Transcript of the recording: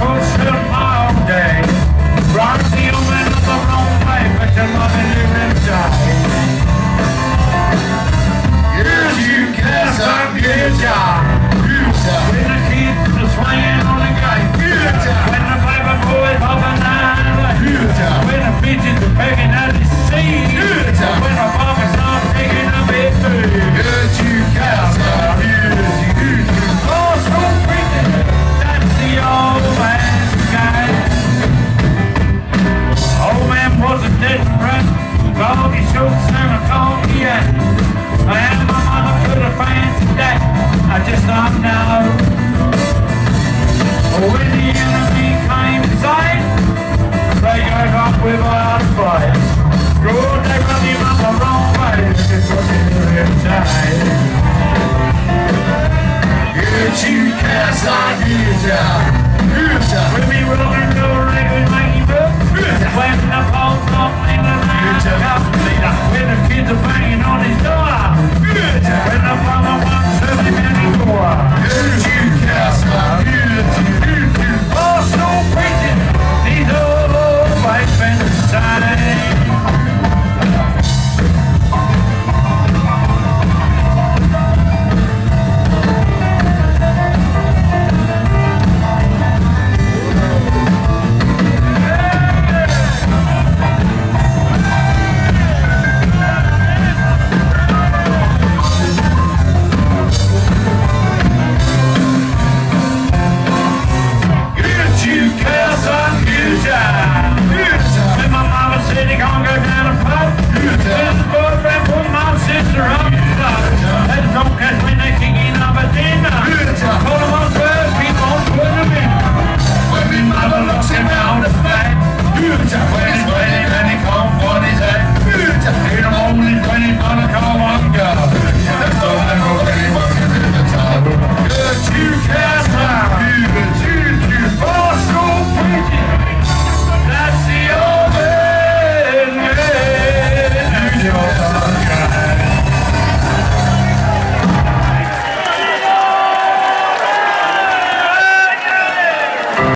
rocha Gone and short summer, gone here. I had my mama put a fancy today. I just don't know. When the enemy came to sight, they gave up without a fight. Good, they run him up the wrong way. It's what they're inside. Get you cast ideas out. With me rolling, no regular, making book. Waiting up all